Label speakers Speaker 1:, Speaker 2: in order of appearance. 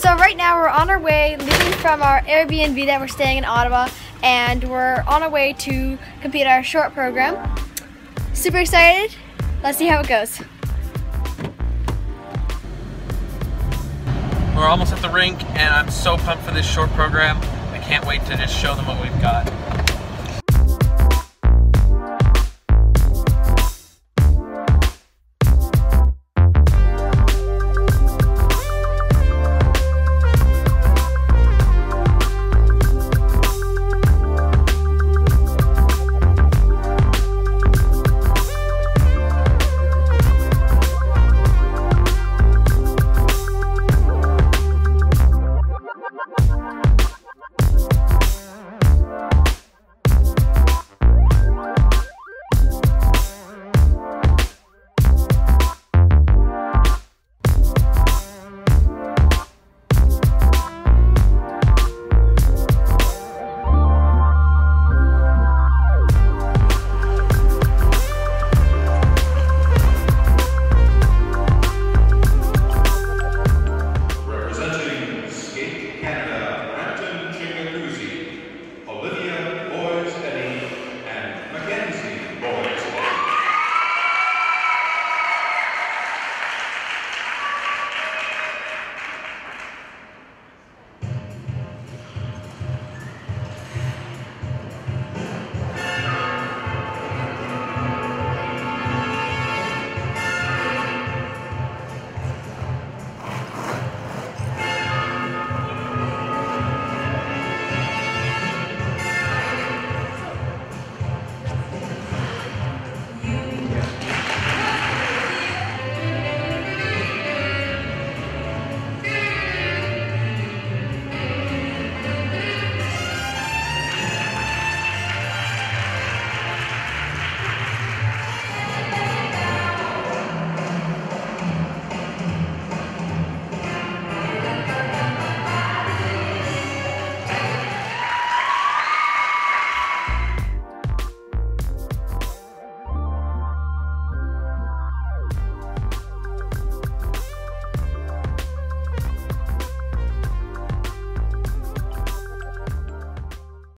Speaker 1: So right now we're on our way, leaving from our Airbnb that we're staying in Ottawa, and we're on our way to compete our short program. Super excited. Let's see how it goes.
Speaker 2: We're almost at the rink and I'm so pumped for this short program. I can't wait to just show them what we've got.